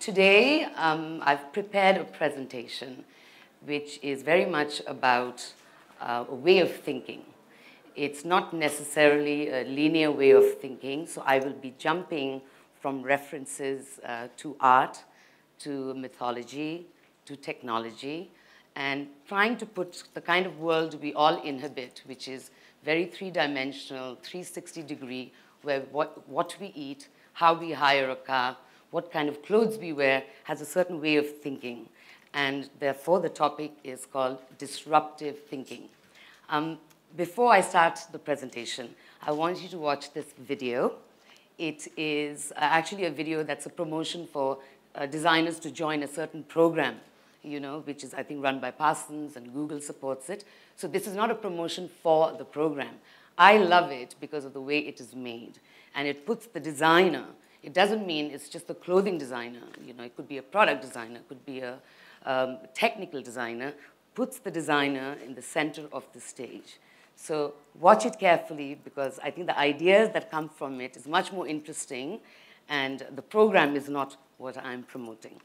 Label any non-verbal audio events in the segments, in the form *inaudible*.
Today, um, I've prepared a presentation which is very much about uh, a way of thinking. It's not necessarily a linear way of thinking, so I will be jumping from references uh, to art, to mythology, to technology, and trying to put the kind of world we all inhabit, which is very three-dimensional, 360 degree, where what, what we eat, how we hire a car, what kind of clothes we wear, has a certain way of thinking. And therefore, the topic is called disruptive thinking. Um, before I start the presentation, I want you to watch this video. It is uh, actually a video that's a promotion for uh, designers to join a certain program, you know, which is, I think, run by Parsons and Google supports it. So this is not a promotion for the program. I love it because of the way it is made. And it puts the designer, it doesn't mean it's just a clothing designer. You know, it could be a product designer, it could be a um, technical designer, puts the designer in the center of the stage. So watch it carefully because I think the ideas that come from it is much more interesting and the program is not what I'm promoting.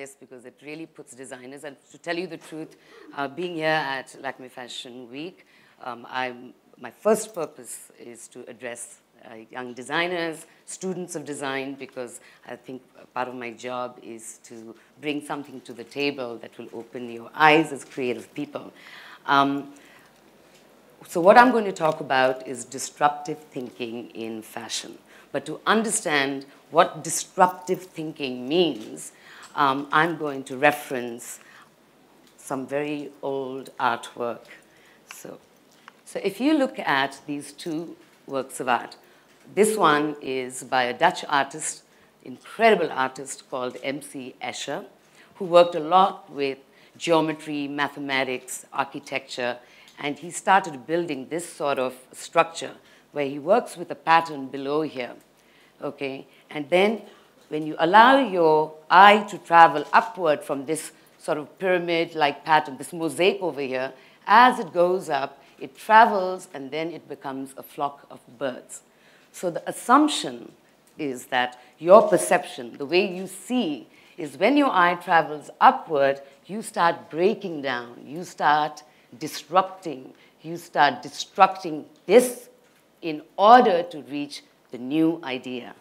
This because it really puts designers, and to tell you the truth, uh, being here at Lakme Fashion Week, um, I'm, my first purpose is to address uh, young designers, students of design, because I think part of my job is to bring something to the table that will open your eyes as creative people. Um, so what I'm going to talk about is disruptive thinking in fashion. But to understand what disruptive thinking means, um, I'm going to reference some very old artwork. So, so if you look at these two works of art, this one is by a Dutch artist, incredible artist called M.C. Escher, who worked a lot with geometry, mathematics, architecture, and he started building this sort of structure where he works with a pattern below here, okay? And then when you allow your eye to travel upward from this sort of pyramid-like pattern, this mosaic over here, as it goes up, it travels and then it becomes a flock of birds. So the assumption is that your perception, the way you see, is when your eye travels upward, you start breaking down, you start disrupting, you start destructing this in order to reach the new idea.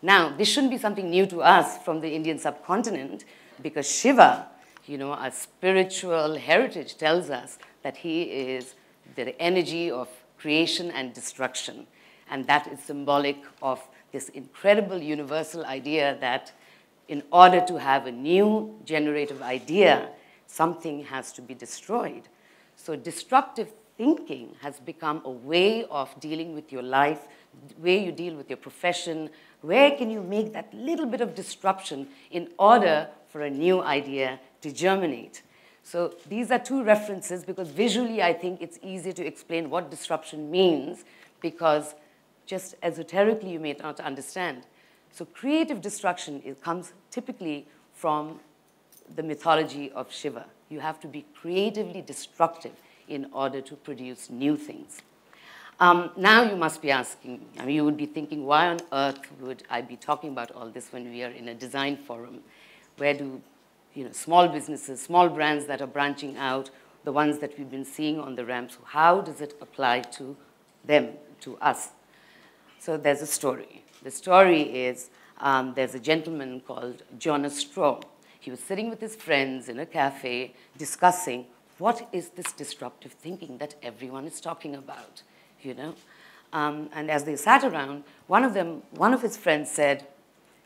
Now, this shouldn't be something new to us from the Indian subcontinent because Shiva, you know, our spiritual heritage tells us that he is the energy of creation and destruction. And that is symbolic of this incredible universal idea that in order to have a new generative idea, something has to be destroyed. So destructive thinking has become a way of dealing with your life, way you deal with your profession. Where can you make that little bit of disruption in order for a new idea to germinate? So these are two references because visually I think it's easier to explain what disruption means because just esoterically you may not understand. So creative destruction it comes typically from the mythology of Shiva. You have to be creatively destructive in order to produce new things. Um, now you must be asking, I mean, you would be thinking, why on earth would I be talking about all this when we are in a design forum? Where do you know, small businesses, small brands that are branching out, the ones that we've been seeing on the ramps, how does it apply to them, to us? So there's a story. The story is um, there's a gentleman called Jonah Staw. He was sitting with his friends in a cafe discussing what is this disruptive thinking that everyone is talking about, you know? Um, and as they sat around, one of them, one of his friends said,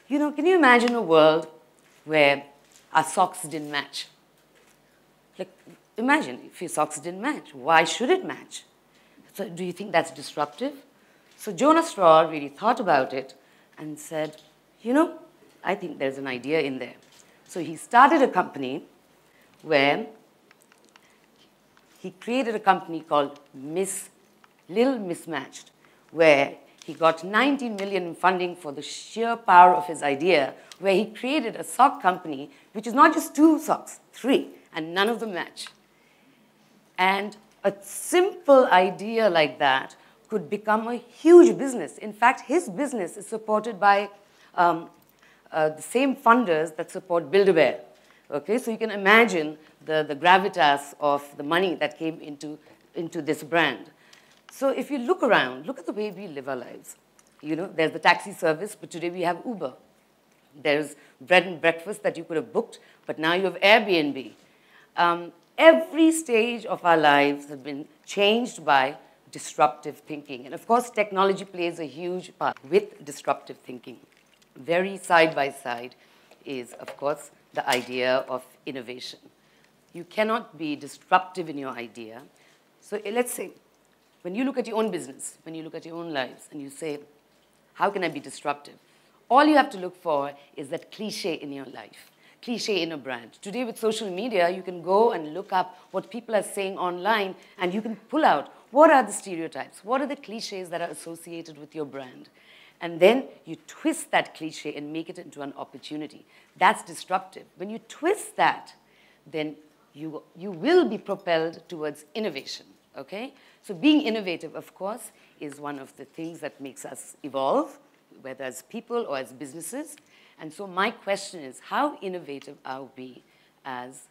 you know, can you imagine a world where our socks didn't match? Like, imagine if your socks didn't match. Why should it match? So do you think that's disruptive? So Jonah Staw really thought about it and said, you know, I think there's an idea in there. So he started a company where he created a company called Miss Little Mismatched, where he got 19 million in funding for the sheer power of his idea, where he created a sock company, which is not just two socks, three, and none of them match. And a simple idea like that could become a huge business. In fact, his business is supported by um, uh, the same funders that support Build-A-Bear. Okay, so you can imagine the, the gravitas of the money that came into, into this brand. So if you look around, look at the way we live our lives. You know, there's the taxi service, but today we have Uber. There's bread and breakfast that you could have booked, but now you have Airbnb. Um, every stage of our lives has been changed by disruptive thinking. And of course, technology plays a huge part with disruptive thinking. Very side by side is, of course, the idea of innovation. You cannot be disruptive in your idea. So eh, let's say, when you look at your own business, when you look at your own lives, and you say, how can I be disruptive? All you have to look for is that cliche in your life, cliche in a brand. Today with social media, you can go and look up what people are saying online, and you can pull out what are the stereotypes, what are the cliches that are associated with your brand. And then you twist that cliche and make it into an opportunity. That's disruptive. When you twist that, then you, you will be propelled towards innovation, okay? So being innovative, of course, is one of the things that makes us evolve, whether as people or as businesses. And so my question is, how innovative are we as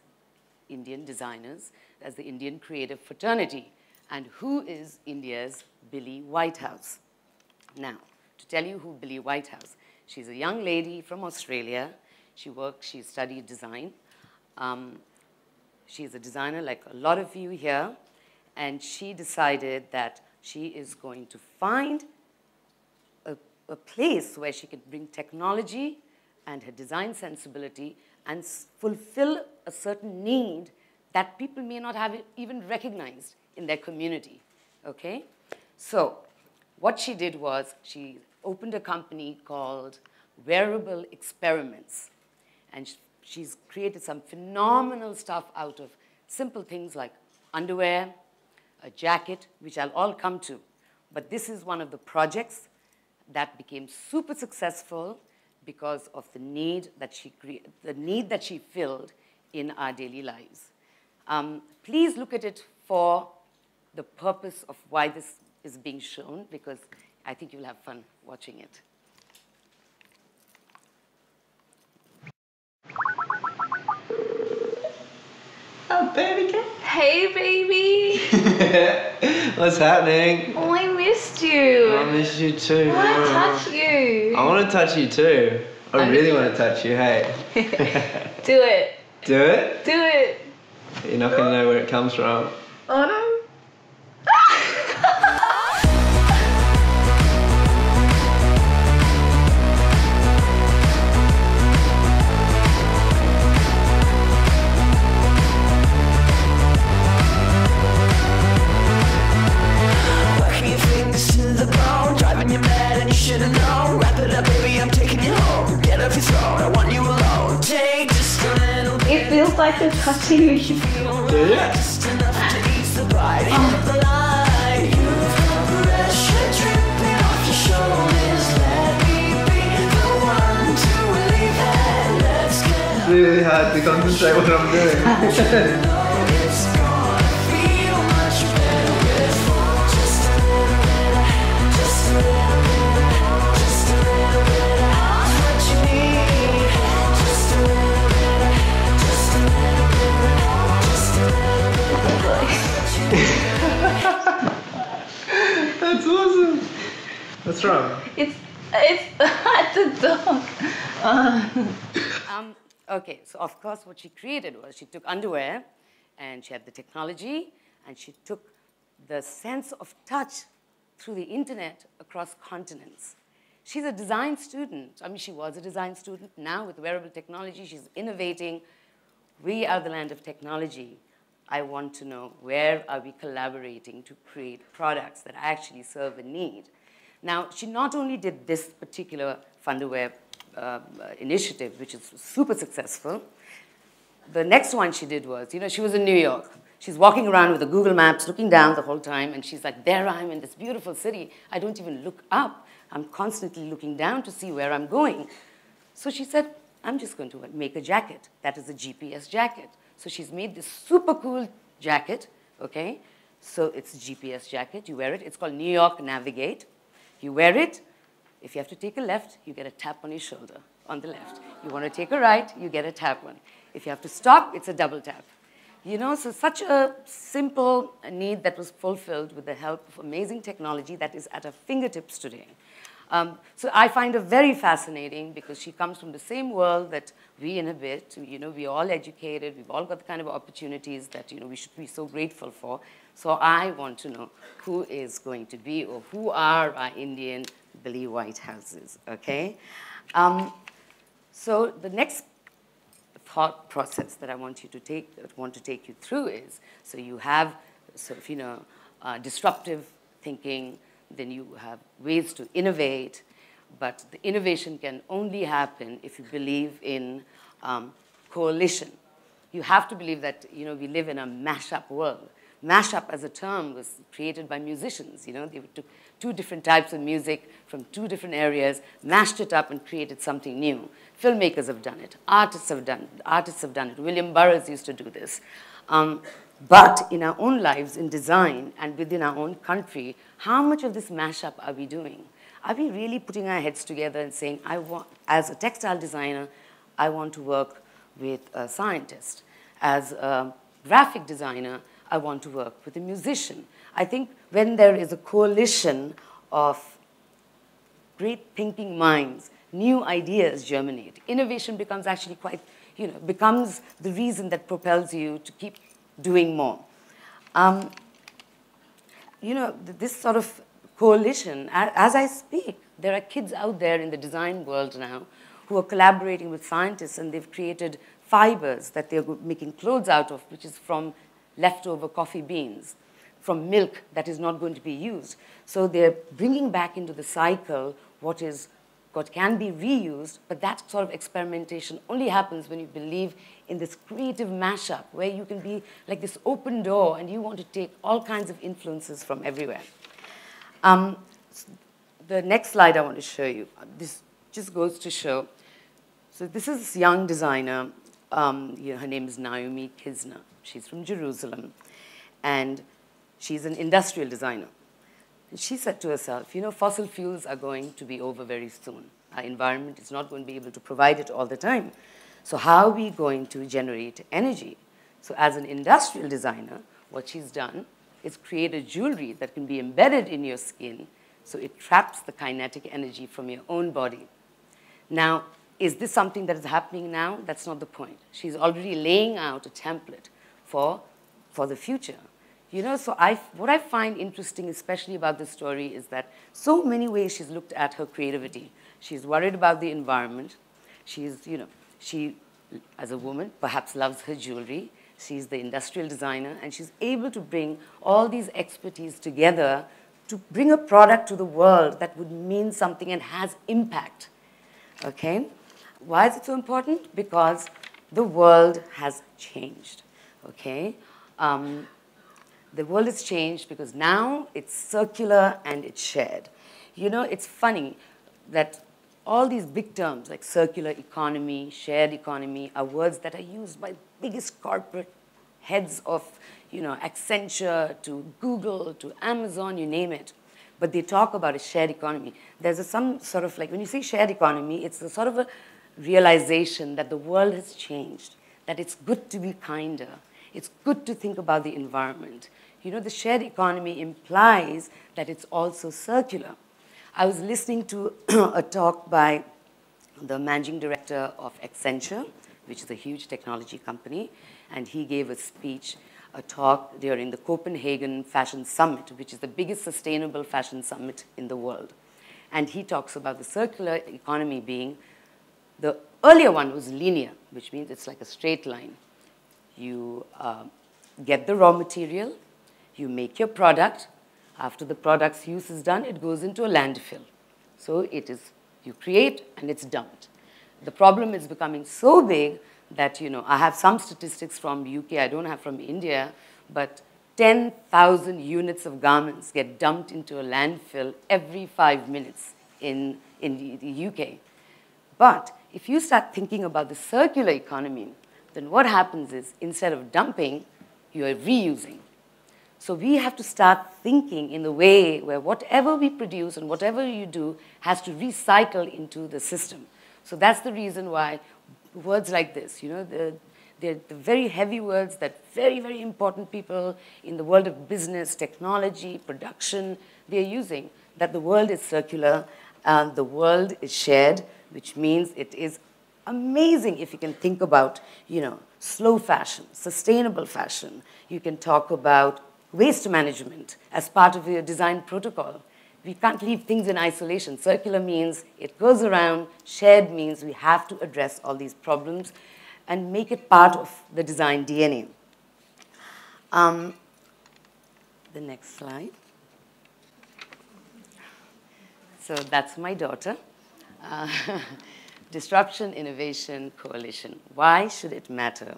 Indian designers, as the Indian creative fraternity? And who is India's Billie Whitehouse? Now, to tell you who Billie Whitehouse, she's a young lady from Australia. She works, she studied design. Um, She's a designer like a lot of you here, and she decided that she is going to find a, a place where she can bring technology and her design sensibility and fulfill a certain need that people may not have even recognized in their community, okay? So what she did was she opened a company called Wearable Experiments, and she's created some phenomenal stuff out of simple things like underwear, a jacket, which I'll all come to. But this is one of the projects that became super successful because of the need that she the need that she filled in our daily lives. Um, please look at it for the purpose of why this is being shown, because I think you'll have fun watching it. Oh, baby. Hey, baby. *laughs* What's happening? Oh, I missed you. I miss you too. I want to touch you. I want to touch you too. I Okay. really want to touch you, hey. *laughs* Do it. *laughs* Do it? Do it. You're not going to know where it comes from. Oh no. Like a touching music. Yeah. It's really hard to concentrate what I'm doing. It's at the dog. Um, okay, so of course, what she created was she took underwear and she had the technology and she took the sense of touch through the internet across continents. She's a design student. I mean, she was a design student. Now, with wearable technology, she's innovating. We are the land of technology. I want to know where are we collaborating to create products that actually serve a need. Now, she not only did this particular Fundawear uh, initiative, which is super successful, the next one she did was, you know, she was in New York. She's walking around with the Google Maps, looking down the whole time, and she's like, there I am in this beautiful city. I don't even look up. I'm constantly looking down to see where I'm going. So she said, I'm just going to make a jacket. That is a GPS jacket. So she's made this super cool jacket, okay? So it's a GPS jacket. You wear it. It's called New York Navigate. You wear it. If you have to take a left, you get a tap on your shoulder on the left. You want to take a right, you get a tap on. If you have to stop, it's a double tap. You know, so such a simple need that was fulfilled with the help of amazing technology that is at our fingertips today. Um, so I find her very fascinating because she comes from the same world that we inhabit. You know, we're all educated. We've all got the kind of opportunities that, you know, we should be so grateful for. So I want to know who is going to be or who are our Indian Billie Whitehouses, okay? Um, so the next thought process that I want you to take, want to take you through is, so you have sort of, you know, uh, disruptive thinking, then you have ways to innovate, but the innovation can only happen if you believe in um, coalition. You have to believe that, you know, we live in a mashup world. Mashup as a term was created by musicians, you know, they took two different types of music from two different areas, mashed it up and created something new. Filmmakers have done it. Artists have done it. Artists have done it. William Burroughs used to do this. Um, but in our own lives, in design and within our own country, how much of this mashup are we doing? Are we really putting our heads together and saying, I want, as a textile designer, I want to work with a scientist. As a graphic designer, I want to work with a musician. I think when there is a coalition of great thinking minds, new ideas germinate. Innovation becomes actually quite, you know, becomes the reason that propels you to keep doing more. Um, you know, this sort of coalition, as I speak, there are kids out there in the design world now who are collaborating with scientists and they've created fibers that they're making clothes out of, which is from leftover coffee beans, from milk that is not going to be used. So they're bringing back into the cycle what is what can be reused, but that sort of experimentation only happens when you believe in this creative mashup where you can be like this open door and you want to take all kinds of influences from everywhere. Um, the next slide I want to show you, this just goes to show. So this is this young designer. Um, you know, her name is Naomi Kizhner. She's from Jerusalem. And she's an industrial designer. And she said to herself, you know, fossil fuels are going to be over very soon. Our environment is not going to be able to provide it all the time. So how are we going to generate energy? So as an industrial designer, what she's done is create a jewelry that can be embedded in your skin so it traps the kinetic energy from your own body. Now, is this something that is happening now? That's not the point. She's already laying out a template for, for the future. You know, so I, what I find interesting, especially about this story, is that so many ways she's looked at her creativity. She's worried about the environment. She's, you know, she, as a woman, perhaps loves her jewelry. She's the industrial designer, and she's able to bring all these expertise together to bring a product to the world that would mean something and has impact. Okay? Why is it so important? Because the world has changed, okay? Um, the world has changed because now it's circular and it's shared. You know, it's funny that all these big terms like circular economy, shared economy are words that are used by biggest corporate heads of, you know, Accenture to Google to Amazon, you name it. But they talk about a shared economy. There's a, some sort of like, when you say shared economy, it's a sort of a realization that the world has changed, that it's good to be kinder, it's good to think about the environment. You know, the shared economy implies that it's also circular. I was listening to *clears throat* a talk by the managing director of Accenture, which is a huge technology company, and he gave a speech, a talk during the Copenhagen Fashion Summit, which is the biggest sustainable fashion summit in the world. And he talks about the circular economy being the earlier one was linear, which means it's like a straight line. You uh, get the raw material, you make your product. After the product's use is done, it goes into a landfill. So it is, you create and it's dumped. The problem is becoming so big that, you know, I have some statistics from UK, I don't have from India, but 10,000 units of garments get dumped into a landfill every five minutes in, in the UK. But if you start thinking about the circular economy, then what happens is instead of dumping, you are reusing. So we have to start thinking in the way where whatever we produce and whatever you do has to recycle into the system. So that's the reason why words like this, you know, the, they're the very heavy words that very, very important people in the world of business, technology, production, they're using, that the world is circular and the world is shared, which means it is amazing if you can think about, you know, slow fashion, sustainable fashion. You can talk about waste management as part of your design protocol. We can't leave things in isolation. Circular means it goes around, shared means we have to address all these problems and make it part of the design DNA. Um, the next slide. So that's my daughter. Uh, *laughs* Disruption Innovation Coalition. Why should it matter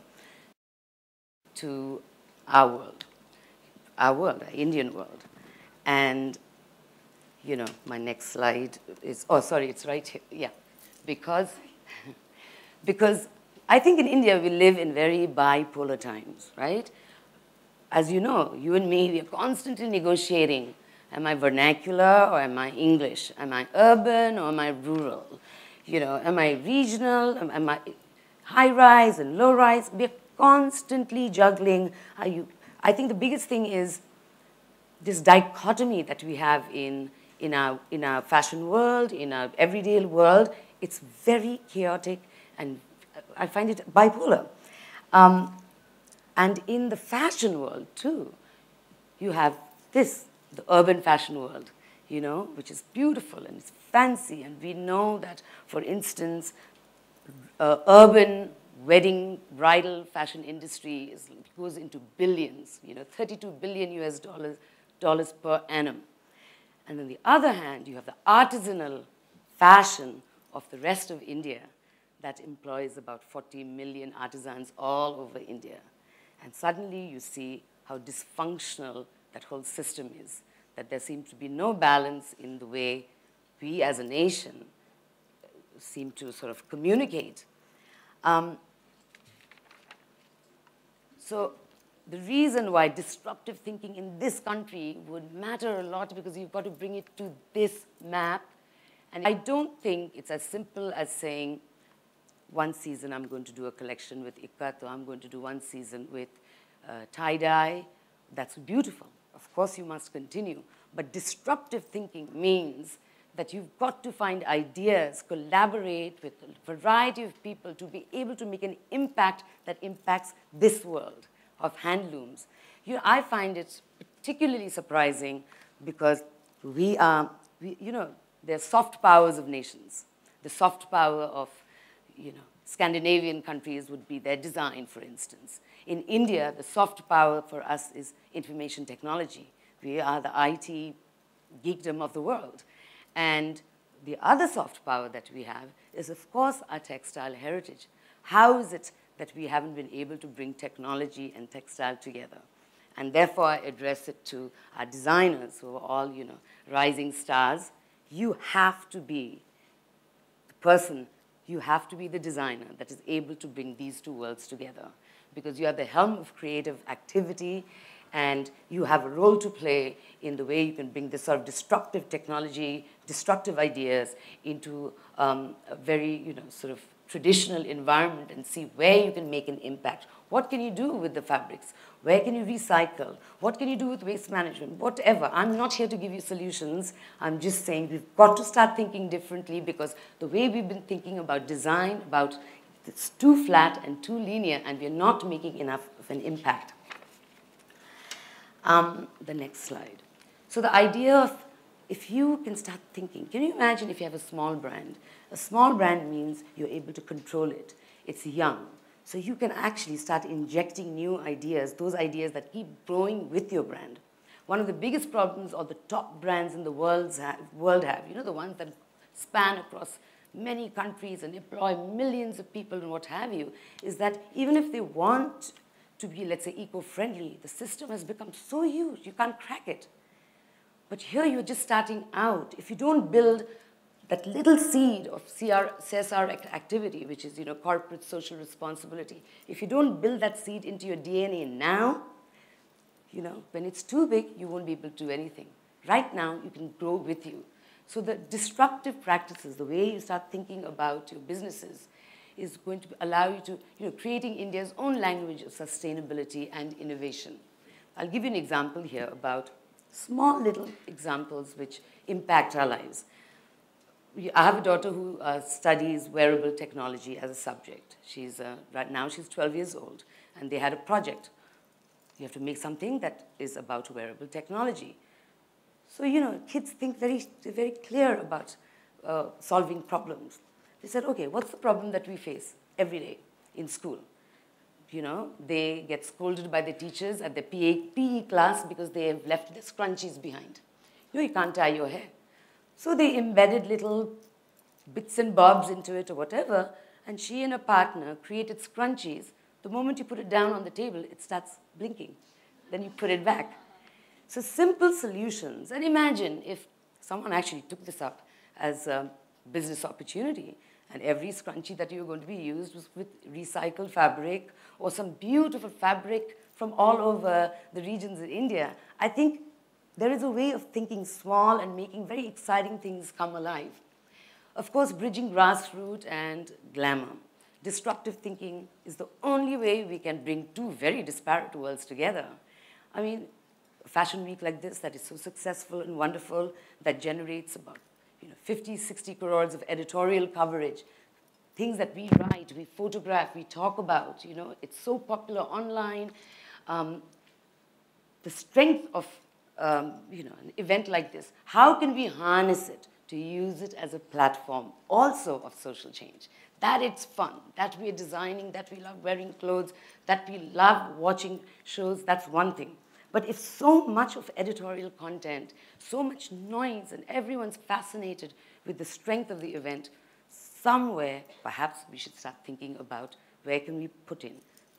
to our world, our world, our Indian world? And, you know, my next slide is, oh, sorry, it's right here. Yeah, because, *laughs* because I think in India we live in very bipolar times, right? As you know, you and me, we are constantly negotiating. Am I vernacular or am I English? Am I urban or am I rural? You know, am I regional? Am, I high rise and low rise? We're constantly juggling. Are you, I think the biggest thing is this dichotomy that we have in, in, our, in our fashion world, in our everyday world. It's very chaotic and I find it bipolar. Um, and in the fashion world too, you have this, the urban fashion world you know, which is beautiful and it's fancy. And we know that, for instance, uh, urban wedding bridal fashion industry is, goes into billions, you know, 32 billion US dollars, dollars per annum. And on the other hand, you have the artisanal fashion of the rest of India that employs about 40 million artisans all over India. And suddenly you see how dysfunctional that whole system is that there seems to be no balance in the way we as a nation seem to sort of communicate. Um, so the reason why disruptive thinking in this country would matter a lot because you've got to bring it to this map. And I don't think it's as simple as saying, one season I'm going to do a collection with ikat, or I'm going to do one season with uh, tie-dye. That's beautiful. Of course, you must continue. But disruptive thinking means that you've got to find ideas, collaborate with a variety of people to be able to make an impact that impacts this world of handlooms. You I find it particularly surprising because we are, we, you know, they're soft powers of nations. The soft power of, you know, Scandinavian countries would be their design, for instance. In India, the soft power for us is information technology. We are the IT geekdom of the world. And the other soft power that we have is, of course, our textile heritage. How is it that we haven't been able to bring technology and textile together. And therefore, I address it to our designers who are all, you know, rising stars. You have to be the person, you have to be the designer that is able to bring these two worlds together because you are the helm of creative activity and you have a role to play in the way you can bring this sort of destructive technology, destructive ideas into um, a very, you know, sort of traditional environment and see where you can make an impact. What can you do with the fabrics? Where can you recycle? What can you do with waste management? Whatever. I'm not here to give you solutions. I'm just saying we've got to start thinking differently because the way we've been thinking about design, about it's too flat and too linear, and we're not making enough of an impact. Um, the next slide. So the idea of if you can start thinking, can you imagine if you have a small brand? A small brand means you're able to control it. It's young. So you can actually start injecting new ideas, those ideas that keep growing with your brand. One of the biggest problems all the top brands in the world have, world have, you know, the ones that span across many countries and employ millions of people and what have you, is that even if they want to be, let's say, eco-friendly, the system has become so huge, you can't crack it. But here you're just starting out. If you don't build that little seed of CR, CSR activity, which is you know, corporate social responsibility, if you don't build that seed into your DNA now, you know, when it's too big, you won't be able to do anything. Right now, you can grow with you. So the disruptive practices, the way you start thinking about your businesses, is going to allow you to, you know, creating India's own language of sustainability and innovation. I'll give you an example here about small little examples which impact our lives. I have a daughter who uh, studies wearable technology as a subject. She's, uh, right now she's 12 years old, and they had a project. You have to make something that is about wearable technology. So, you know, kids think very, very clear about uh, solving problems. They said, okay, what's the problem that we face every day in school? You know, they get scolded by the teachers at the PE class because they have left the scrunchies behind. You know, you can't tie your hair. So they embedded little bits and bobs into it or whatever, and she and her partner created scrunchies. The moment you put it down on the table, it starts blinking. Then you put it back. So simple solutions. And imagine if someone actually took this up as a business opportunity and every scrunchie that you were going to be used was with recycled fabric or some beautiful fabric from all over the regions in India. I think there is a way of thinking small and making very exciting things come alive. Of course, bridging grassroots and glamour. Disruptive thinking is the only way we can bring two very disparate worlds together. I mean, a fashion week like this that is so successful and wonderful that generates about you know, 50, 60 crores of editorial coverage, things that we write, we photograph, we talk about, you know, it's so popular online. Um, the strength of um, you know, an event like this, how can we harness it to use it as a platform also of social change? That it's fun, that we're designing, that we love wearing clothes, that we love watching shows, that's one thing. But if so much of editorial content, so much noise, and everyone's fascinated with the strength of the event, somewhere perhaps we should start thinking about where can we put in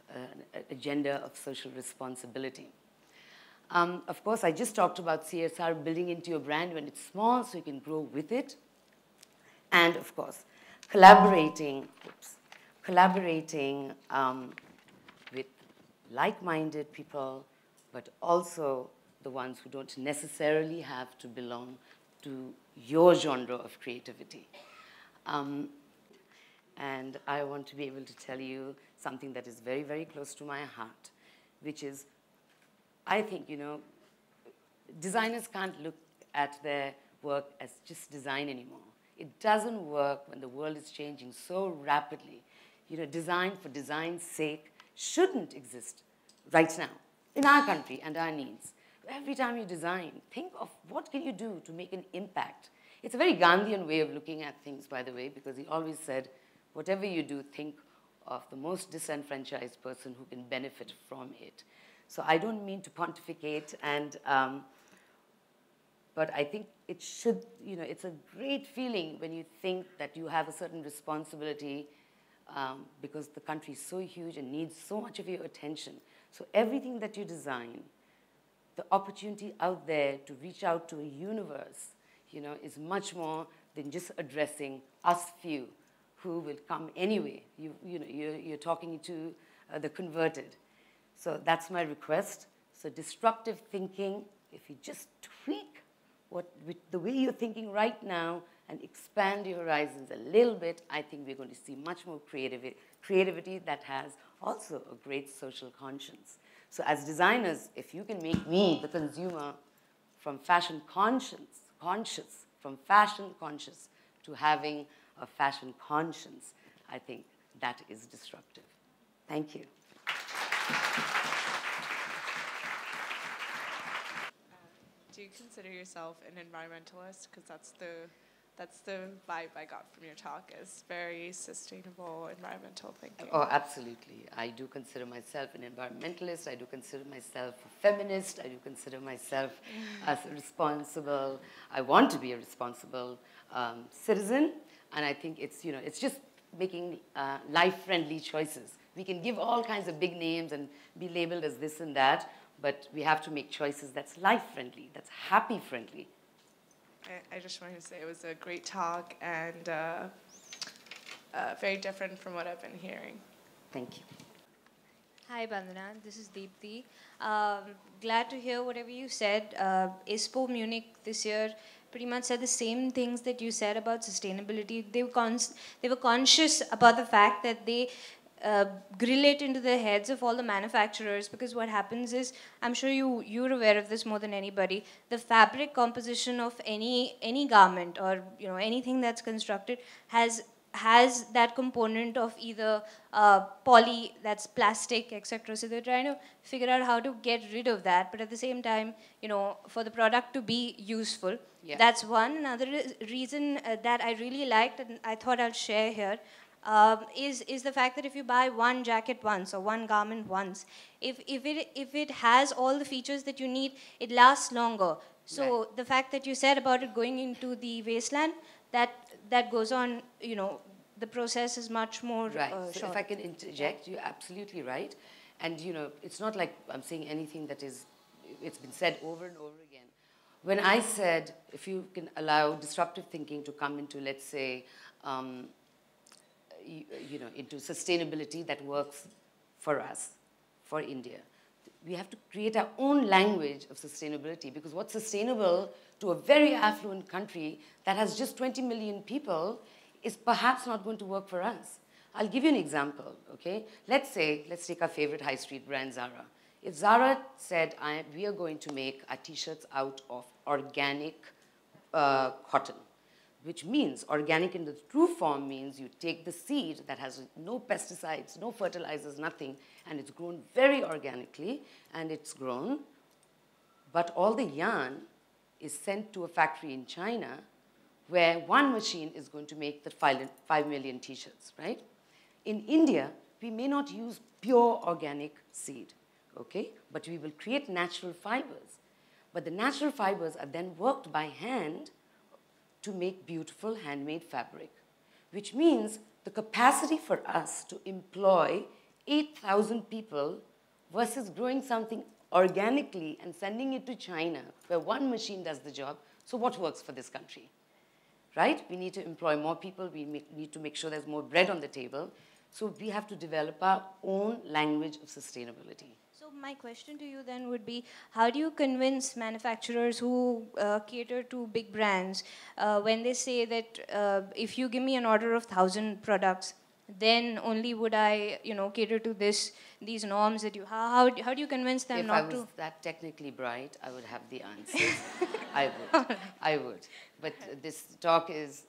uh, an agenda of social responsibility. Um, of course, I just talked about CSR building into your brand when it's small so you can grow with it. And of course, collaborating, oops, collaborating um, with like-minded people, but also the ones who don't necessarily have to belong to your genre of creativity. Um, and I want to be able to tell you something that is very, very close to my heart, which is I think, you know, designers can't look at their work as just design anymore. It doesn't work when the world is changing so rapidly. You know, design for design's sake shouldn't exist right now in our country and our needs. Every time you design, think of what can you do to make an impact. It's a very Gandhian way of looking at things, by the way, because he always said, whatever you do, think of the most disenfranchised person who can benefit from it. So I don't mean to pontificate, and um, but I think it should, you know, it's a great feeling when you think that you have a certain responsibility um, because the country is so huge and needs so much of your attention. So everything that you design, the opportunity out there to reach out to a universe, you know, is much more than just addressing us few who will come anyway. You, you know, you're, you're talking to uh, the converted. So that's my request. So disruptive thinking, if you just tweak what, the way you're thinking right now and expand your horizons a little bit, I think we're going to see much more creativity, creativity that has also a great social conscience. So as designers, if you can make me, the consumer, from fashion conscience, conscious, from fashion conscious to having a fashion conscience, I think that is disruptive. Thank you. Do you consider yourself an environmentalist? Because that's the that's the vibe I got from your talk is very sustainable environmental thinking. Oh, absolutely. I do consider myself an environmentalist. I do consider myself a feminist. I do consider myself *laughs* as a responsible, I want to be a responsible um, citizen. And I think it's, you know, it's just making uh, life-friendly choices. We can give all kinds of big names and be labeled as this and that, but we have to make choices that's life-friendly, that's happy-friendly. I, I, just wanted to say it was a great talk and uh, uh, very different from what I've been hearing. Thank you. Hi, Bandana. This is Deepthi. Um, glad to hear whatever you said. Uh, ISPO Munich this year pretty much said the same things that you said about sustainability. They were, cons- they were conscious about the fact that they uh, grill it into the heads of all the manufacturers because what happens is i'm sure you you're aware of this more than anybody the fabric composition of any any garment or you know anything that's constructed has has that component of either uh, poly that's plastic etc so they're trying to figure out how to get rid of that. But at the same time you know for the product to be useful yeah. that's one. Another reason uh, that i really liked and i thought i'll share here um, is, is the fact that if you buy one jacket once or one garment once, if, if, it, if it has all the features that you need, it lasts longer. So right. the fact that you said about it going into the wasteland, that, that goes on, you know, the process is much more Right. Uh, so if I can interject, you're absolutely right. And, you know, it's not like I'm saying anything that is, it's been said over and over again. When I said, if you can allow disruptive thinking to come into, let's say, um, you, you know, into sustainability that works for us, for India. We have to create our own language of sustainability because what's sustainable to a very affluent country that has just 20 million people is perhaps not going to work for us. I'll give you an example, okay? Let's say, let's take our favorite high street brand, Zara. If Zara said, we are going to make our t-shirts out of organic uh, cotton, which means organic in the true form means you take the seed that has no pesticides, no fertilizers, nothing, and it's grown very organically, and it's grown, but all the yarn is sent to a factory in China where one machine is going to make the 5 million t-shirts, right? In India, we may not use pure organic seed, okay? But we will create natural fibers. But the natural fibers are then worked by hand to make beautiful handmade fabric, which means the capacity for us to employ 8,000 people versus growing something organically and sending it to China, where one machine does the job. So what works for this country? Right? We need to employ more people. We need to make sure there's more bread on the table. So we have to develop our own language of sustainability. So my question to you then would be, how do you convince manufacturers who uh, cater to big brands uh, when they say that uh, if you give me an order of thousand products, then only would I, you know, cater to this, these norms that you. How, how, how do you convince them if not to? If I was that technically bright, I would have the answer. *laughs* I would. I would. But this talk is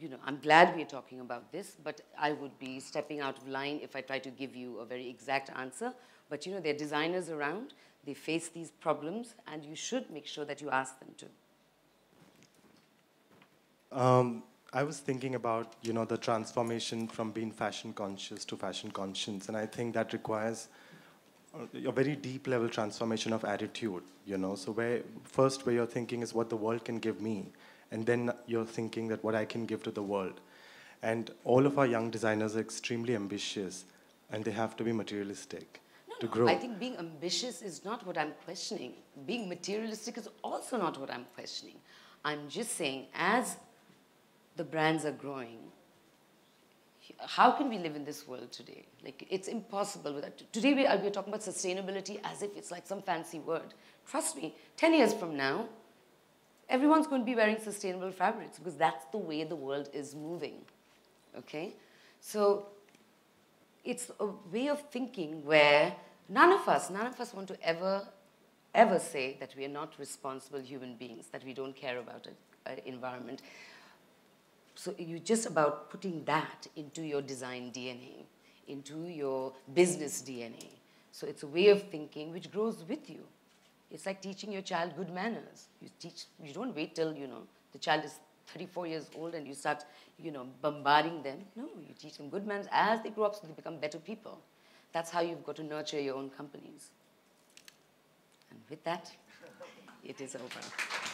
you know, I'm glad we're talking about this, but I would be stepping out of line if I try to give you a very exact answer. But you know, there are designers around, they face these problems, and you should make sure that you ask them to. Um, I was thinking about, you know, the transformation from being fashion conscious to fashion conscious, and I think that requires a very deep level transformation of attitude, you know. So where first where you're thinking is what the world can give me, and then you're thinking that what I can give to the world. And all of our young designers are extremely ambitious and they have to be materialistic to grow. I think being ambitious is not what I'm questioning. Being materialistic is also not what I'm questioning. I'm just saying, as the brands are growing, how can we live in this world today? Like, it's impossible without. Today, we we're talking about sustainability as if it's like some fancy word. Trust me, 10 years from now, everyone's going to be wearing sustainable fabrics because that's the way the world is moving. Okay? So, it's a way of thinking where none of us, none of us want to ever, ever say that we are not responsible human beings, that we don't care about the uh, environment. So you're just about putting that into your design DNA, into your business DNA. So it's a way of thinking which grows with you. It's like teaching your child good manners. You teach. You don't wait till you know the child is 34 years old and you start, you know, bombarding them. No, you teach them good manners as they grow up, so they become better people. That's how you've got to nurture your own companies. And with that, it is over.